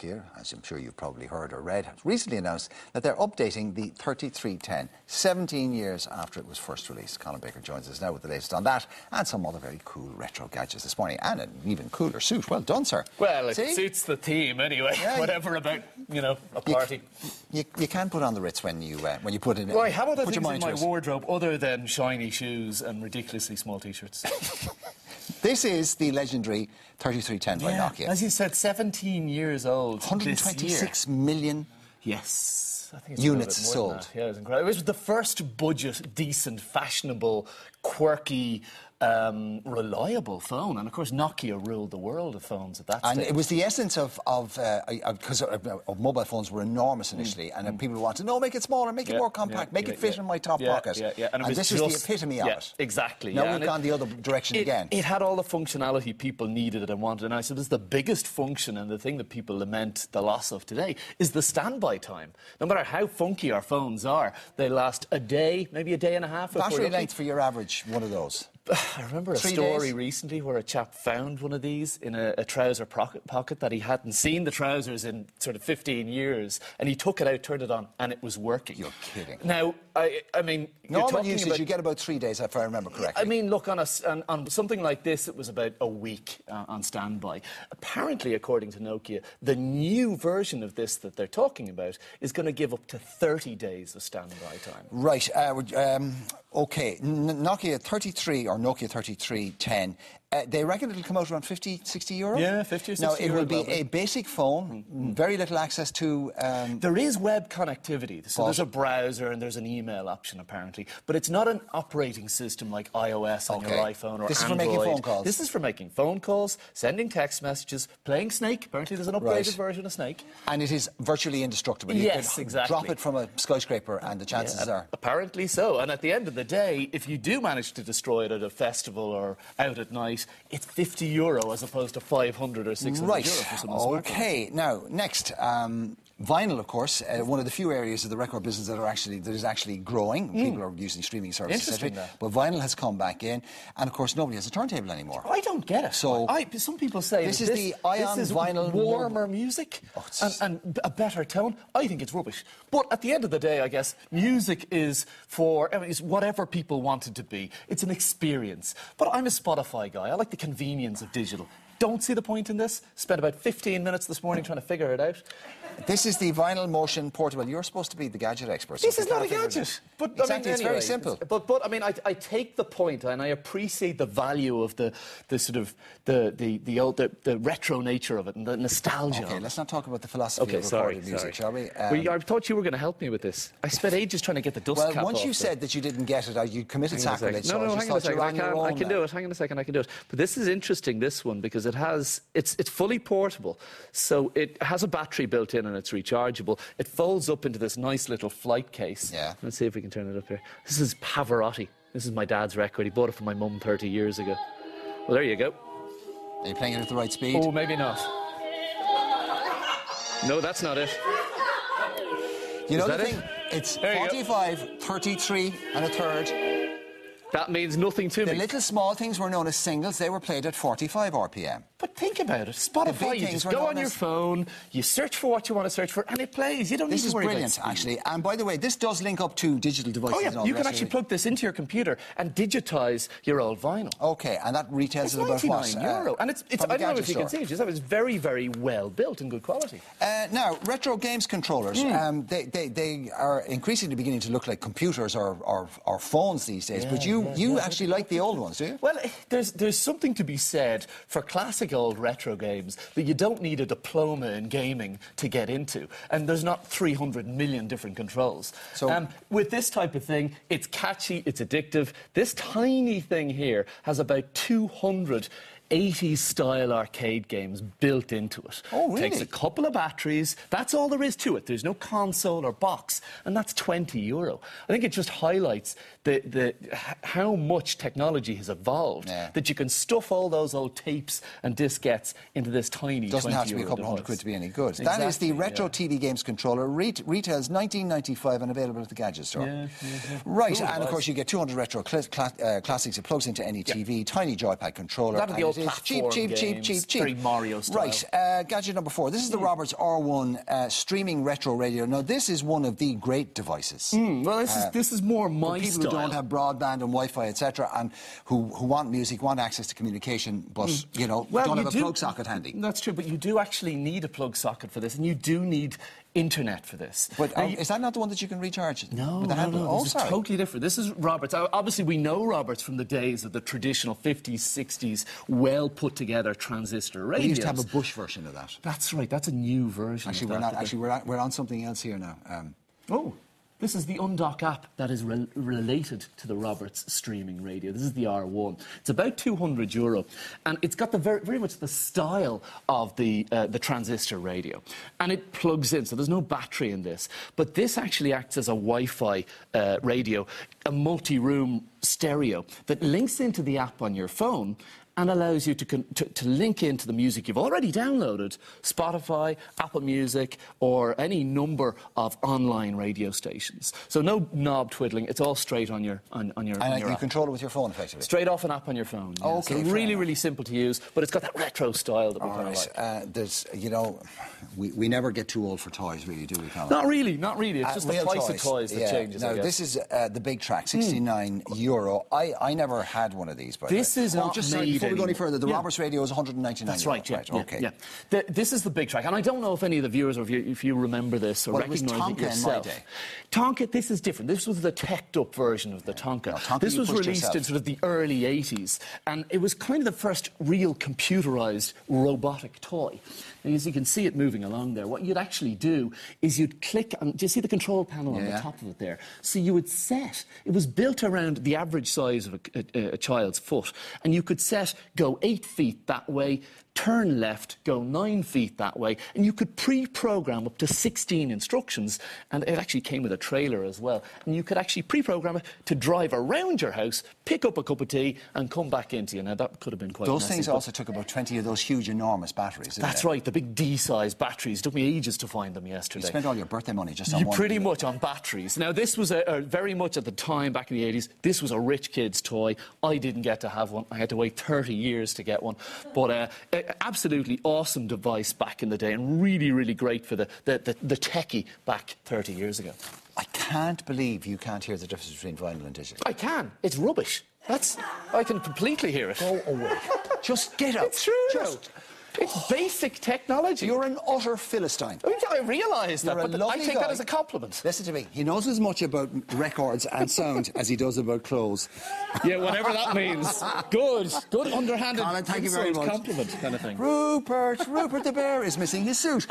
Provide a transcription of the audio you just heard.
here, as I'm sure you've probably heard or read, has recently announced that they're updating the 3310 17 years after it was first released. Colin Baker joins us now with the latest on that and some other very cool retro gadgets this morning and an even cooler suit. Well done, sir. Well, it See? suits the theme anyway. Yeah, Whatever about, you know, a party. You, you can put on the Ritz when you uh, when you put in Why, how about things in my it. wardrobe other than shiny shoes and ridiculously small t-shirts? This is the legendary 3310 by Nokia. As you said, 17 years old. this year. 126 million Yes. I think it's Units a bit more than sold. Yeah, it was incredible. It was the first budget, decent, fashionable, quirky, um, reliable phone. And of course, Nokia ruled the world of phones at that time. And stage. it was the essence of of because uh, of mobile phones were enormous initially, and then people wanted no, make it smaller, make it Mm. More compact, yeah, make yeah, it fit yeah. in my top Yeah, pocket. yeah, yeah. And, it was this was just- the epitome yeah, of it. Exactly. Now yeah. we've And it- gone the other direction it, again. It had all the functionality people needed and wanted. And I suppose the biggest function and the thing that people lament the loss of today is the standby time. No matter how funky our phones are, they last a day, maybe a day and a half. Battery length for your average one of those. I remember a Three story days? recently where a chap found one of these in a, a trouser pocket, pocket that he hadn't seen the trousers in sort of 15 years, and he took it out, turned it on, and it was working. You're kidding. Now, I, I mean, Normal usage, about, you get about three days, if I remember correctly. I mean, look, on, a on, on something like this, it was about a week uh, on standby. Apparently, according to Nokia, the new version of this that they're talking about is going to give up to 30 days of standby time. Right. Uh, um, okay. N- Nokia 33 or Nokia 3310. Uh, they reckon it'll come out around 50, 60 euro? Yeah, 50 or 60 Now, it will be a basic phone, very little access to. Um, There is web connectivity. So there's a browser and there's an email option apparently, but it's not an operating system like iOS on your iPhone or This is for making phone calls. This is for making phone calls, sending text messages, playing Snake. Apparently, there's an upgraded Right. version of Snake. and it is virtually indestructible. You Yes, exactly. drop it from a skyscraper, and the chances Yeah, are. Apparently so. And at the end of the day, if you do manage to destroy it at a festival or out at night, it's 50 euro as opposed to 500 or 600 Right. euro for some of the. Okay. Now, next. Um, Vinyl, of course, uh, one of the few areas of the record business that are actually that is actually growing. People are using streaming services. Etc. But vinyl has come back in, and of course, nobody has a turntable anymore. I don't get it. So- I, some people say This is the Ion this is vinyl warmer music Oh, and, and a better tone. I think it's rubbish. But at the end of the day, I guess music is for I mean, it's whatever people want it to be. It's an experience. But I'm a Spotify guy. I like the convenience of digital. Don't see the point in this. Spent about 15 minutes this morning trying to figure it out. This is the vinyl motion portable. You're supposed to be the gadget expert. so This is not a can't figure it gadget. But exactly, I mean, it's very simple. it's- But but I mean, I, I take the point and I appreciate the value of the, the sort of the the the, old, the the retro nature of it and the nostalgia. Okay, let's not talk about the philosophy Okay, of sorry, recorded music, sorry. shall we? Um, well, I thought you were going to help me with this. I spent ages trying to get the dust well, cap once off you the- said that you didn't get it, uh, you committed Hang sacrilege. No, I no, hang on a second. I can, I can do it. Hang on a second. I can do it. But this is interesting. This one because it has it's it's fully portable, so it has a battery built in and it's rechargeable. It folds up into this nice little flight case. Yeah. Let's see if we can turn it up here. This is Pavarotti. This is my dad's record. He bought it for my mum 30 years ago. Well, there you go. Are you playing it at the right speed? Oh, maybe not. No, that's not it. you know is the thing? it? It's There you go. 45, 33 and a third. That means nothing to The me. The little small things were known as singles. They were played at 45 RPM. But think about it. Spotify, you just go on your phone, you search for what you want to search for, and it plays. You don't This need is to worry brilliant, about speed. actually. And by the way, this does link up to digital devices. Oh yeah, you can actually plug this into your computer and digitize your old vinyl. Okay, and that retails at about 99 what? uh, and it's, it's I don't know if you can see it. It's very, very well built and good quality. Uh, now, retro games controllers, Hmm. um, they, they, they are increasingly beginning to look like computers or, or, or phones these days. but you, you actually like the old ones, do you? Well, there's there's something to be said for classic old retro games that you don't need a diploma in gaming to get into, and there's not 300 million different controls. So- um, with this type of thing, it's catchy, it's addictive. This tiny thing here has about 200. 80s style arcade games built into it. Oh, really? Takes a couple of batteries. That's all there is to it. There's no console or box, and that's 20 euro. I think it just highlights the, the, how much technology has evolved Yeah. that you can stuff all those old tapes and diskettes into this tiny Doesn't 20 have to be a couple of hundred quid to be any good. that is the Retro yeah. TV Games controller. Ret- retails 19.95 and available at the gadget store. Yeah. Right, Cool and of course you get 200 retro cla- cla- uh, classics. It plugs into any TV. Tiny joypad controller. That and the it is. Cheap, cheap, cheap, games, cheap, cheap. very Mario style. Right, uh, gadget number four. This is the Roberts R1 uh, streaming retro radio. Now, this is one of the great devices. Hmm, well, this is this is more my For people style. who don't have broadband and Wi-Fi, etc., and who, who want music, want access to communication, but you know. Well, don't you have a plug socket handy. That's true, but you do actually need a plug socket for this, and you do need internet for this. But Now, uh, is that not the one that you can recharge? No, with the no, handle? no, Oh, this is sorry. totally different. This is Roberts. Obviously, we know Roberts from the days of the traditional 50s, 60s, well put together transistor radios. We used to have a Bush version of that. That's right. That's a new version. Actually, of we're that, not. Actually, we're on, we're on something else here now. Um, Oh, this is the UNDOK app that is rel related to the Roberts streaming radio. This is the R1. It's about 200 euro, and it's got the very, very much the style of the uh, the transistor radio, and it plugs in. So there's no battery in this, but this actually acts as a Wi-Fi uh, radio, a multi-room stereo that links into the app on your phone and allows you to, to, to link into the music you've already downloaded, Spotify, Apple Music, or any number of online radio stations. So no knob twiddling, it's all straight on your, on, on your, on and your you app. control it with your phone, effectively. Straight off an app on your phone. yeah. Okay, so really, enough. really simple to use, but it's got that retro style that we All kind of like. Uh, there's, you know, we, we never get too old for toys, really, do we, Colin? Not really, not really. It's Uh, just the price of toys that yeah. changes. Hmm. this is uh, the Bigtrak, 69 euro. I, I never had one of these, by This the way. is oh, not just made before we go any further, the Yeah. Roberts radio is 199 That's right, yeah. Right, yeah, okay. yeah. The, this is the Bigtrak, and I don't know if any of the viewers or if you, if you remember this or Well, recognise it in my yourself. day. Tonka, this is different. This was the teched up version of the Tonka. No, Tonka this was released yourself. in sort of the early 80s, and it was kind of the first real computerized robotic toy. And as you can see it moving along there, what you'd actually do is you'd click on, do you see the control panel on the top of it there? So you would set, it was built around the average size of a, a- a child's foot, and you could set go eight feet that way, turn left, go nine feet that way, and you could pre-program up to 16 instructions, and it actually came with a trailer as well, and you could actually pre-program it to drive around your house, pick up a cup of tea, and come back into you. Now that could have been quite Those messy, things also took about 20 of those huge, enormous batteries. That's they? right, the big D-size batteries. It took me ages to find them yesterday. You spent all your birthday money just on You one. pretty much on batteries. Now, this was a, a very much at the time back in the 80s. This was a rich kid's toy. I didn't get to have one. I had to wait 30 years to get one. But uh, absolutely awesome device back in the day, and really, really great for the the, the, the techie back 30 years ago. I can't believe you can't hear the difference between vinyl and digital. I can. It's rubbish. That's. I can completely hear it. Go away. Just get up. It's true. Just, It's oh. basic technology. you're an utter philistine. I, mean, I realise that, You're a but I take guy. that as a compliment. Listen to me. He knows as much about records and sound as he does about clothes. Yeah, whatever that means. Good, good underhanded Colin, thank you very much. compliment kind of thing. Rupert, Rupert the bear is missing his suit.